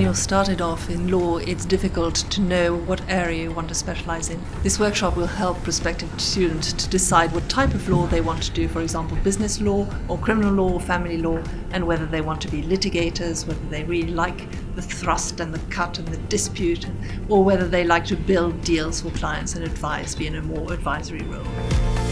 you're started off in law, it's difficult to know what area you want to specialize in. This workshop will help prospective students to decide what type of law they want to do, for example, business law or criminal law or family law, and whether they want to be litigators, whether they really like the thrust and the cut and the dispute, or whether they like to build deals for clients and advise, be in a more advisory role.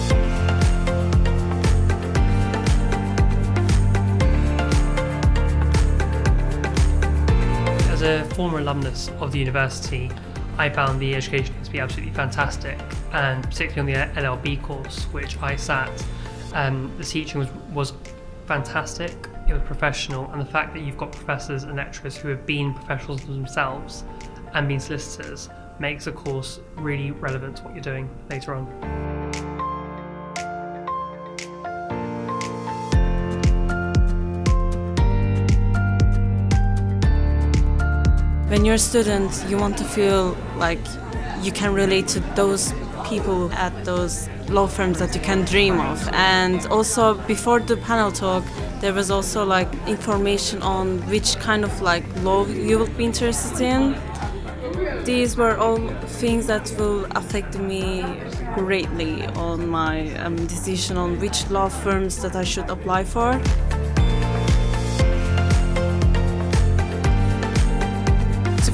A former alumnus of the university, I found the education to be absolutely fantastic, and particularly on the LLB course, which I sat, um, the teaching was, was fantastic, it was professional, and the fact that you've got professors and lecturers who have been professionals themselves and been solicitors makes the course really relevant to what you're doing later on. When you're a student, you want to feel like you can relate to those people at those law firms that you can dream of. And also before the panel talk, there was also like information on which kind of like law you will be interested in. These were all things that will affect me greatly on my um, decision on which law firms that I should apply for.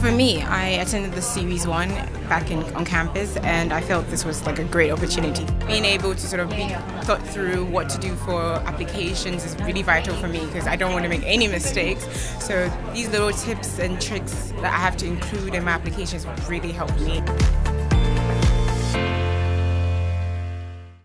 For me, I attended the series one back in, on campus, and I felt this was like a great opportunity. Being able to sort of be thought through what to do for applications is really vital for me because I don't want to make any mistakes. So these little tips and tricks that I have to include in my applications really help me.